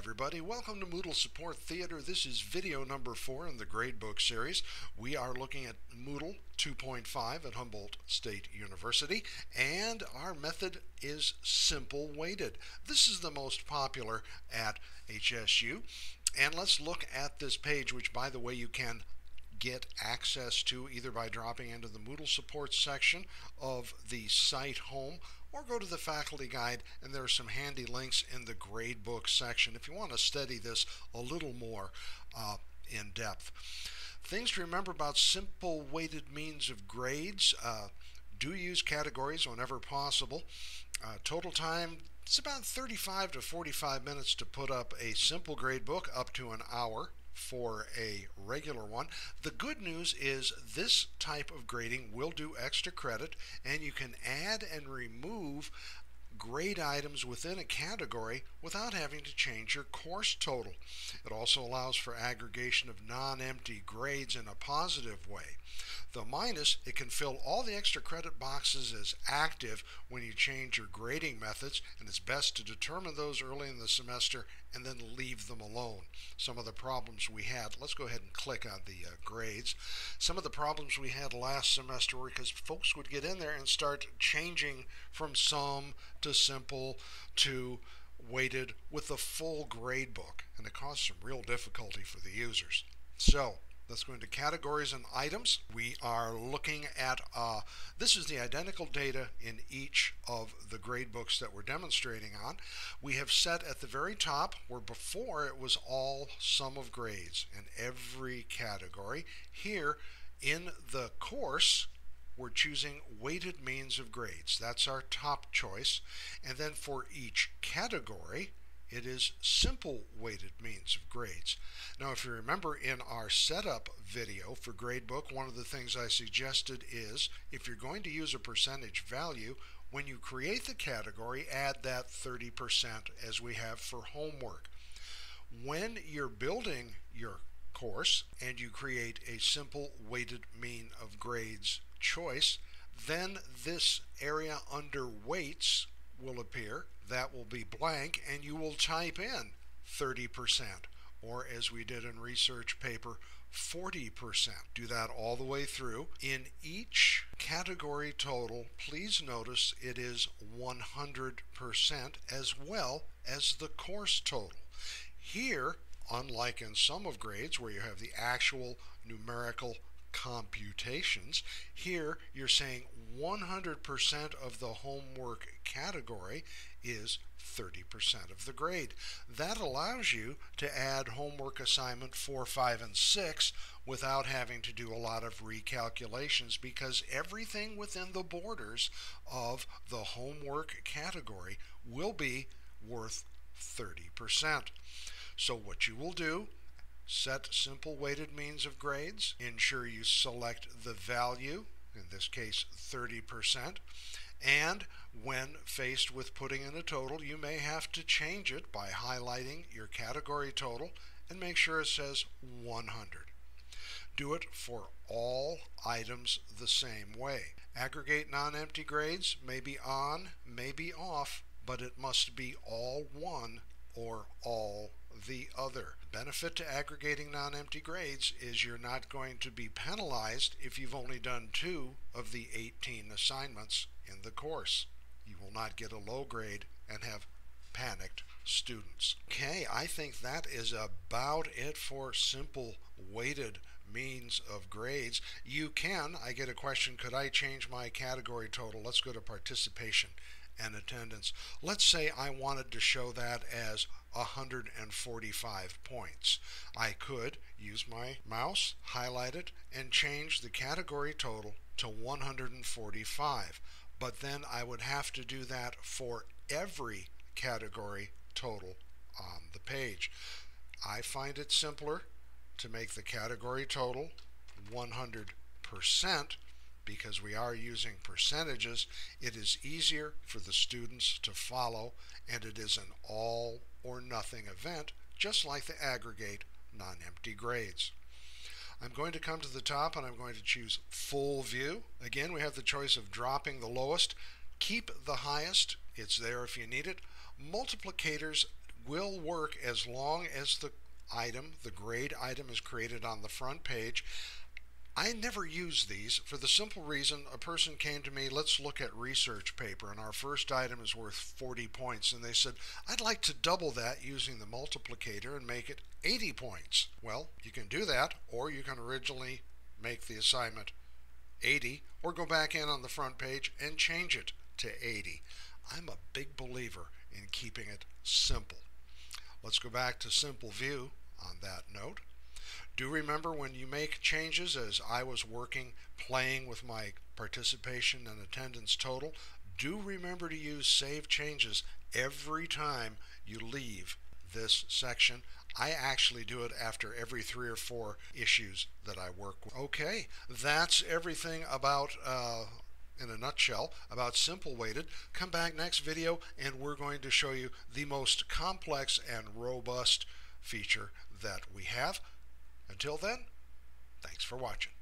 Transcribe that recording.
everybody. Welcome to Moodle Support Theater. This is video number four in the gradebook series. We are looking at Moodle 2.5 at Humboldt State University, and our method is simple weighted. This is the most popular at HSU. And let's look at this page, which, by the way, you can get access to either by dropping into the Moodle support section of the site home or go to the faculty guide and there are some handy links in the gradebook section if you want to study this a little more uh, in depth. Things to remember about simple weighted means of grades. Uh, do use categories whenever possible. Uh, total time it's about 35 to 45 minutes to put up a simple grade book, up to an hour for a regular one. The good news is this type of grading will do extra credit and you can add and remove grade items within a category without having to change your course total. It also allows for aggregation of non-empty grades in a positive way. The minus, it can fill all the extra credit boxes as active when you change your grading methods, and it's best to determine those early in the semester and then leave them alone. Some of the problems we had, let's go ahead and click on the uh, grades. Some of the problems we had last semester were because folks would get in there and start changing from sum to simple to weighted with the full grade book, and it caused some real difficulty for the users. So, Let's go into categories and items. We are looking at, uh, this is the identical data in each of the grade books that we're demonstrating on. We have set at the very top where before it was all sum of grades in every category. Here in the course, we're choosing weighted means of grades. That's our top choice. And then for each category, it is simple weighted means of grades. Now, if you remember in our setup video for gradebook, one of the things I suggested is if you're going to use a percentage value, when you create the category, add that 30% as we have for homework. When you're building your course and you create a simple weighted mean of grades choice, then this area under weights will appear that will be blank and you will type in 30% or as we did in research paper 40%. Do that all the way through. In each category total, please notice it is 100% as well as the course total. Here, unlike in sum of grades where you have the actual numerical computations. Here you're saying 100% of the homework category is 30% of the grade. That allows you to add homework assignment 4, 5, and 6 without having to do a lot of recalculations because everything within the borders of the homework category will be worth 30%. So what you will do Set simple weighted means of grades. Ensure you select the value, in this case 30%. And when faced with putting in a total, you may have to change it by highlighting your category total and make sure it says 100. Do it for all items the same way. Aggregate non-empty grades may be on, may be off, but it must be all one or all the other. Benefit to aggregating non-empty grades is you're not going to be penalized if you've only done two of the 18 assignments in the course. You will not get a low grade and have panicked students. Okay, I think that is about it for simple weighted means of grades. You can, I get a question, could I change my category total? Let's go to participation and attendance. Let's say I wanted to show that as 145 points. I could use my mouse, highlight it, and change the category total to 145. But then I would have to do that for every category total on the page. I find it simpler to make the category total 100% because we are using percentages, it is easier for the students to follow and it is an all or nothing event, just like the aggregate non-empty grades. I'm going to come to the top and I'm going to choose full view. Again, we have the choice of dropping the lowest, keep the highest, it's there if you need it. Multiplicators will work as long as the item, the grade item is created on the front page. I never use these for the simple reason a person came to me, let's look at research paper, and our first item is worth 40 points. And they said, I'd like to double that using the multiplicator and make it 80 points. Well, you can do that, or you can originally make the assignment 80, or go back in on the front page and change it to 80. I'm a big believer in keeping it simple. Let's go back to simple view on that note. Do remember when you make changes as I was working, playing with my participation and attendance total, do remember to use save changes every time you leave this section. I actually do it after every three or four issues that I work with. Okay, that's everything about uh, in a nutshell about simple weighted. Come back next video and we're going to show you the most complex and robust feature that we have. Until then, thanks for watching.